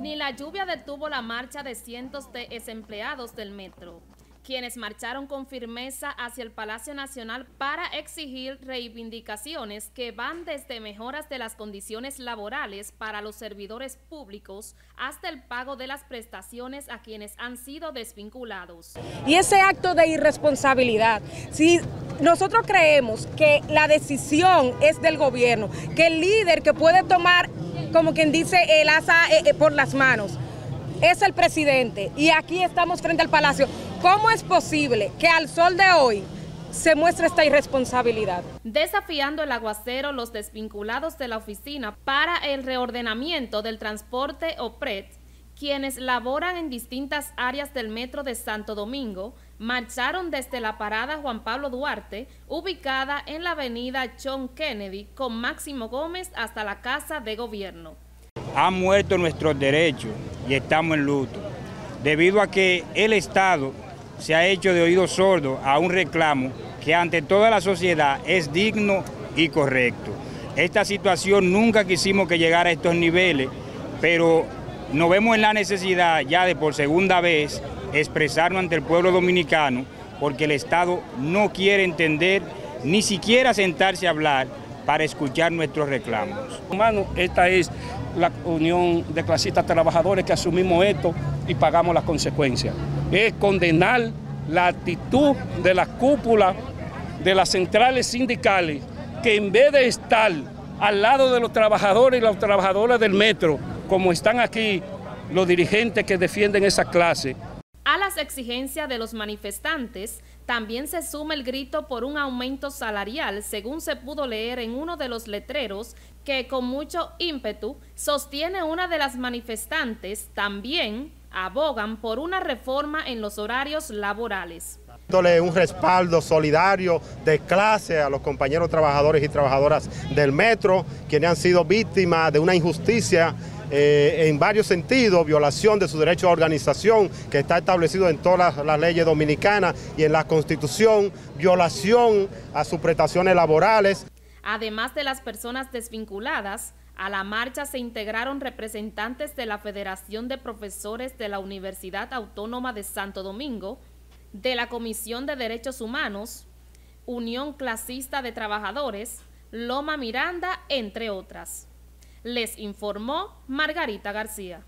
Ni la lluvia detuvo la marcha de cientos de desempleados del metro quienes marcharon con firmeza hacia el Palacio Nacional para exigir reivindicaciones que van desde mejoras de las condiciones laborales para los servidores públicos hasta el pago de las prestaciones a quienes han sido desvinculados. Y ese acto de irresponsabilidad, si nosotros creemos que la decisión es del gobierno, que el líder que puede tomar, como quien dice, el asa eh, eh, por las manos, es el presidente y aquí estamos frente al Palacio. ¿Cómo es posible que al sol de hoy se muestre esta irresponsabilidad? Desafiando el aguacero, los desvinculados de la oficina para el reordenamiento del transporte OPRET, quienes laboran en distintas áreas del metro de Santo Domingo, marcharon desde la parada Juan Pablo Duarte, ubicada en la avenida John Kennedy, con Máximo Gómez hasta la Casa de Gobierno han muerto nuestros derechos y estamos en luto, debido a que el Estado se ha hecho de oído sordo a un reclamo que ante toda la sociedad es digno y correcto. Esta situación nunca quisimos que llegara a estos niveles, pero nos vemos en la necesidad ya de por segunda vez expresarnos ante el pueblo dominicano porque el Estado no quiere entender ni siquiera sentarse a hablar para escuchar nuestros reclamos. Esta es la Unión de Clasistas Trabajadores que asumimos esto y pagamos las consecuencias. Es condenar la actitud de la cúpula de las centrales sindicales que en vez de estar al lado de los trabajadores y las trabajadoras del metro, como están aquí los dirigentes que defienden esa clase, a las exigencias de los manifestantes, también se suma el grito por un aumento salarial, según se pudo leer en uno de los letreros que con mucho ímpetu sostiene una de las manifestantes, también abogan por una reforma en los horarios laborales un respaldo solidario de clase a los compañeros trabajadores y trabajadoras del metro, quienes han sido víctimas de una injusticia eh, en varios sentidos, violación de su derecho a organización que está establecido en todas las, leyes dominicanas y en la Constitución, violación a sus prestaciones laborales. Además de las personas desvinculadas, a la marcha se integraron representantes de la Federación de Profesores de la Universidad Autónoma de Santo Domingo, de la Comisión de Derechos Humanos, Unión Clasista de Trabajadores, Loma Miranda, entre otras. Les informó Margarita García.